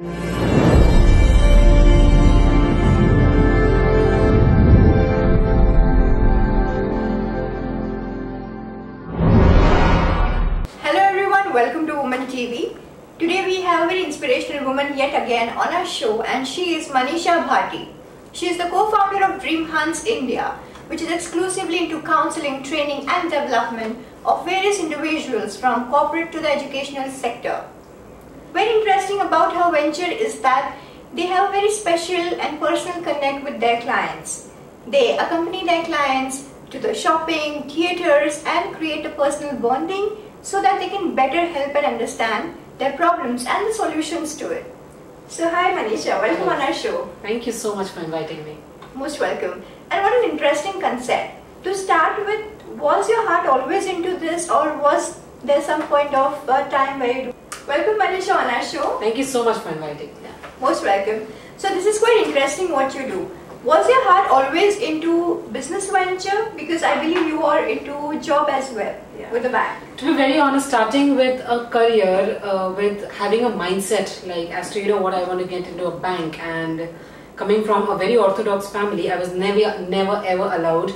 Hello everyone, welcome to Woman TV. Today we have a very inspirational woman yet again on our show and she is Manisha Bhati. She is the co-founder of Dream Hunts India, which is exclusively into counseling, training and development of various individuals from corporate to the educational sector. Very interesting about her venture is that they have a very special and personal connect with their clients. They accompany their clients to the shopping, theaters and create a personal bonding so that they can better help and understand their problems and the solutions to it. So hi Manisha, welcome on our show. Thank you so much for inviting me. Most welcome. And what an interesting concept. To start with, was your heart always into this or was there some point of uh, time where you... Welcome Manisha on our show. Thank you so much for inviting. Yeah, most welcome. So this is quite interesting what you do. Was your heart always into business venture? Because I believe you are into job as well Yeah. with the bank. To be very honest, starting with a career uh, with having a mindset like as to you know what I want to get into a bank and coming from a very orthodox family, I was never never ever allowed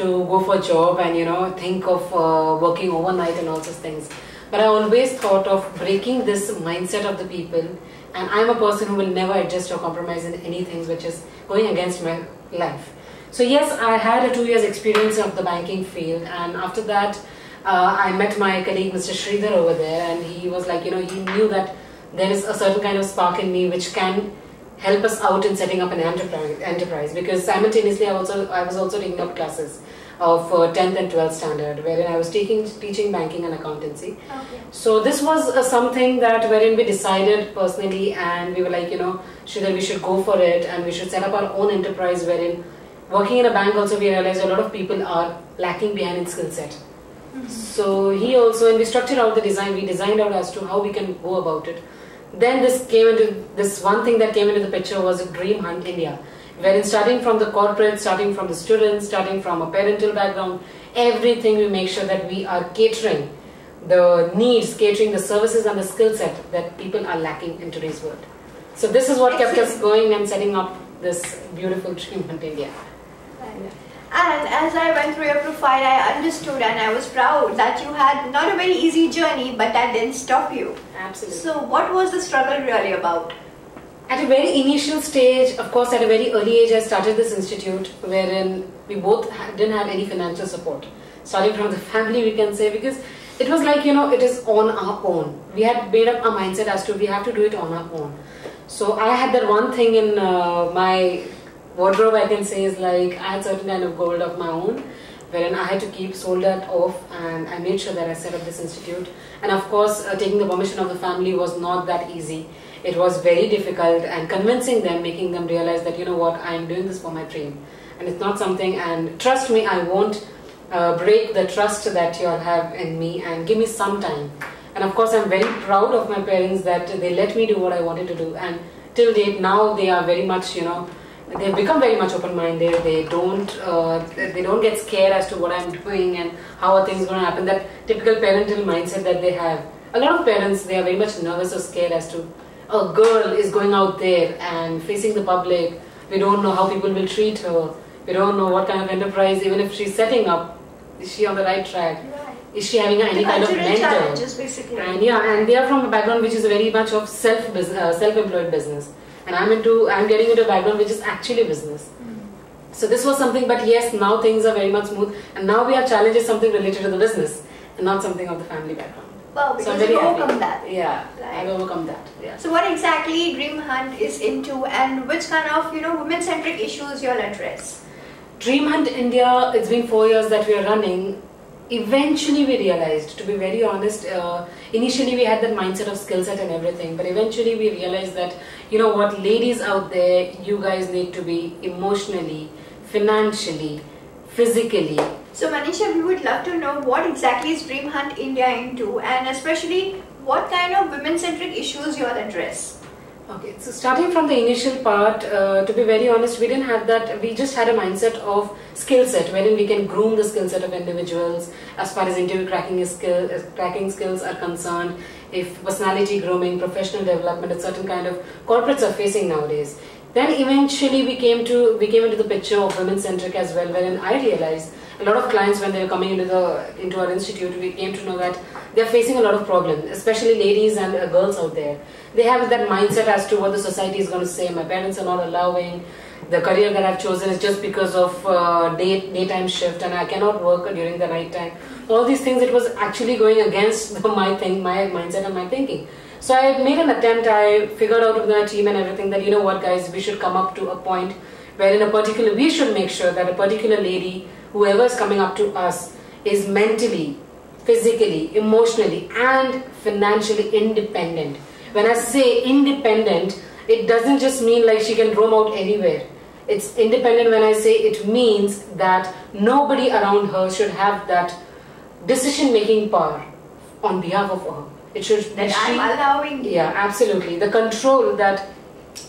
to go for a job and you know think of uh, working overnight and all those things. But I always thought of breaking this mindset of the people and I'm a person who will never adjust or compromise in anything which is going against my life. So yes, I had a two years experience of the banking field and after that uh, I met my colleague Mr. Sridhar over there and he was like, you know, he knew that there is a certain kind of spark in me which can help us out in setting up an enterprise, enterprise because simultaneously I also I was also taking up classes of uh, 10th and 12th standard wherein I was taking teaching banking and accountancy. Okay. So this was uh, something that wherein we decided personally and we were like, you know, Sridhar, we should go for it and we should set up our own enterprise wherein working in a bank also we realized a lot of people are lacking behind in skill set. So he also, and we structured out the design, we designed out as to how we can go about it. Then this came into, this one thing that came into the picture was a Dream Hunt India, wherein starting from the corporate, starting from the students, starting from a parental background, everything we make sure that we are catering the needs, catering the services and the skill set that people are lacking in today's world. So this is what kept us going and setting up this beautiful Dream Hunt India. And as I went through your profile, I understood and I was proud that you had not a very easy journey, but that didn't stop you. Absolutely. So, what was the struggle really about? At a very initial stage, of course, at a very early age, I started this institute wherein we both didn't have any financial support. Starting from the family, we can say, because it was like, you know, it is on our own. We had made up our mindset as to we have to do it on our own. So I had that one thing in uh, my wardrobe, I can say, is like I had certain kind of gold of my own wherein I had to keep sold that off and I made sure that I set up this institute. And of course, uh, taking the permission of the family was not that easy. It was very difficult and convincing them, making them realize that, you know what, I am doing this for my dream. And it's not something, and trust me, I won't uh, break the trust that you all have in me and give me some time. And of course, I'm very proud of my parents that they let me do what I wanted to do. And till date, now they are very much, you know, they've become very much open-minded. They don't, uh, they don't get scared as to what I'm doing and how are things going to happen. That typical parental mindset that they have. A lot of parents, they are very much nervous or scared as to a girl is going out there and facing the public. We don't know how people will treat her. We don't know what kind of enterprise, even if she's setting up, is she on the right track? Is she having any the kind of mentor? challenges, basically. And yeah, and they are from a background which is very much of self business, uh, self-employed business, and I'm into I'm getting into a background which is actually business. So this was something, but yes, now things are very much smooth, and now we are challenging something related to the business and not something of the family background. Wow, So I'm because very you happy. overcome that. Yeah, Right. I've overcome that. Yeah. So, what exactly Dream Hunt is into, and which kind of you know women-centric issues you'll address? Dream Hunt India, it's been four years that we are running. Eventually, we realized, to be very honest, uh, initially we had that mindset of skill set and everything, but eventually we realized that, you know what, ladies out there, you guys need to be emotionally, financially, physically. So, Manisha, we would love to know what exactly is Dream Hunt India into, and especially what kind of women-centric issues you'll address. Okay, so starting from the initial part, uh, to be very honest, we didn't have that. We just had a mindset of skill set, wherein we can groom the skill set of individuals as far as interview cracking skill, uh, cracking skills are concerned. if personality grooming, professional development, a certain kind of corporates are facing nowadays. Then eventually we came to we came into the picture of women centric as well, wherein I realized a lot of clients when they were coming into the into our institute, we came to know that they are facing a lot of problems, especially ladies and uh, girls out there. They have that mindset as to what the society is going to say. My parents are not allowing. The career that I've chosen is just because of uh, day daytime shift, and I cannot work during the night time. All these things, it was actually going against my thing, my mindset and my thinking. So I made an attempt. I figured out with my team and everything that you know what, guys, we should come up to a point where in a particular we should make sure that a particular lady whoever is coming up to us is mentally, physically, emotionally, and financially independent. When I say independent, it doesn't just mean like she can roam out anywhere. It's independent when I say it means that nobody around her should have that decision making power on behalf of her. It should that she, I'm allowing you. Yeah, absolutely. The control that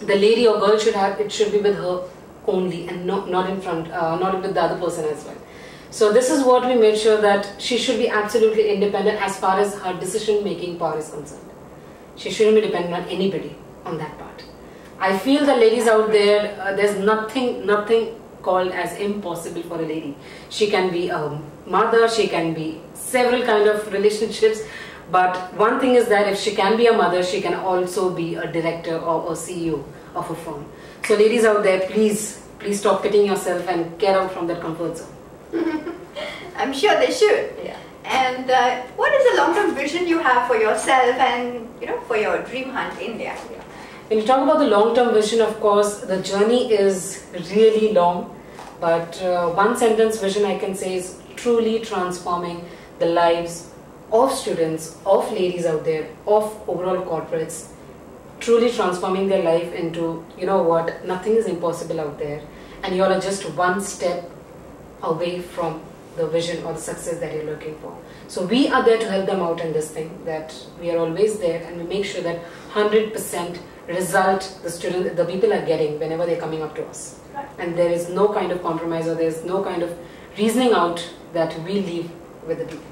the lady or girl should have, it should be with her only and not, not in front, uh, not with the other person as well. So this is what we made sure that she should be absolutely independent as far as her decision making power is concerned. She shouldn't be dependent on anybody on that part. I feel the ladies out there, uh, there's nothing, nothing called as impossible for a lady. She can be a mother, she can be several kind of relationships, but one thing is that if she can be a mother, she can also be a director or a CEO of a firm. So ladies out there, please, please stop pitting yourself and get out from that comfort zone. I'm sure they should. Yeah. And uh, what is the long-term vision you have for yourself and you know for your dream hunt India? Yeah. When you talk about the long-term vision, of course, the journey is really long. But uh, one sentence vision I can say is truly transforming the lives of students, of ladies out there, of overall corporates, truly transforming their life into, you know what, nothing is impossible out there. And you all are just one step away from the vision or the success that you're looking for. So we are there to help them out in this thing, that we are always there and we make sure that 100% result the student, the people are getting whenever they're coming up to us. And there is no kind of compromise or there's no kind of reasoning out that we leave with the people.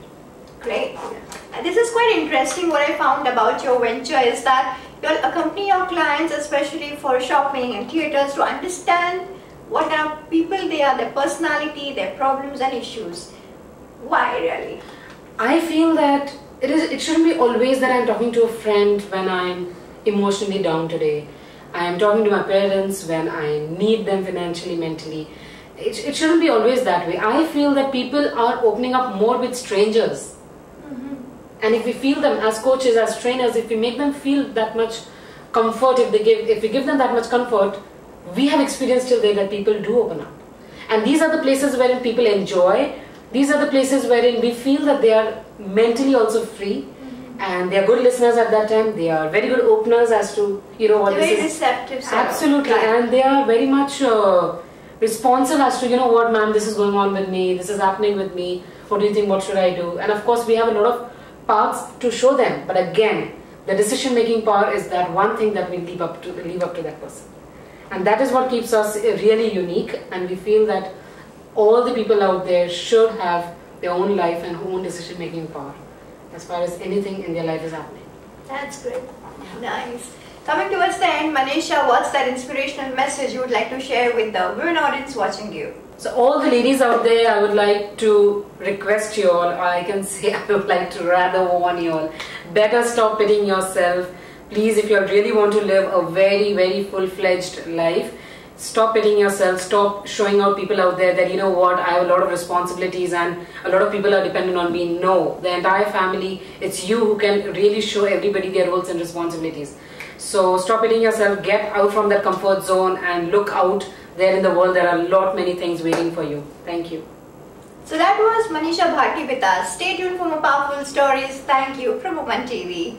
Great. Uh, this is quite interesting. What I found about your venture is that you'll accompany your clients, especially for shopping and theaters, to understand what are people they are, their personality, their problems and issues. Why really? I feel that it is. It shouldn't be always that I'm talking to a friend when I'm emotionally down today. I am talking to my parents when I need them financially, mentally. It, it shouldn't be always that way. I feel that people are opening up more with strangers. Mm-hmm. And if we feel them as coaches, as trainers, if we make them feel that much comfort, if they give, if we give them that much comfort, we have experienced till there that people do open up. And these are the places wherein people enjoy. These are the places wherein we feel that they are mentally also free. Mm-hmm. And they are good listeners at that time. They are very good openers as to you know what They're this very is. receptive. Absolutely, and they are very much uh, responsive as to you know what, ma'am, this is going on with me. This is happening with me. What do you think? What should I do? And of course, we have a lot of paths to show them. But again, the decision-making power is that one thing that we leave up to leave up to that person. And that is what keeps us really unique. And we feel that all the people out there should have their own life and own decision making power as far as anything in their life is happening. That's great. Nice. Coming towards the end, Manisha, what's that inspirational message you would like to share with the women audience watching you? So all the ladies out there, I would like to request you all, I can say I would like to rather warn you all, better stop pitting yourself please if you really want to live a very very full-fledged life stop pitting yourself stop showing out people out there that you know what i have a lot of responsibilities and a lot of people are dependent on me. No the entire family it's you who can really show everybody their roles and responsibilities. So stop pitting yourself get out from that comfort zone and look out there in the world. There are a lot many things waiting for you. Thank you. So that was manisha bhati with stay tuned for more powerful stories. Thank you from woman tv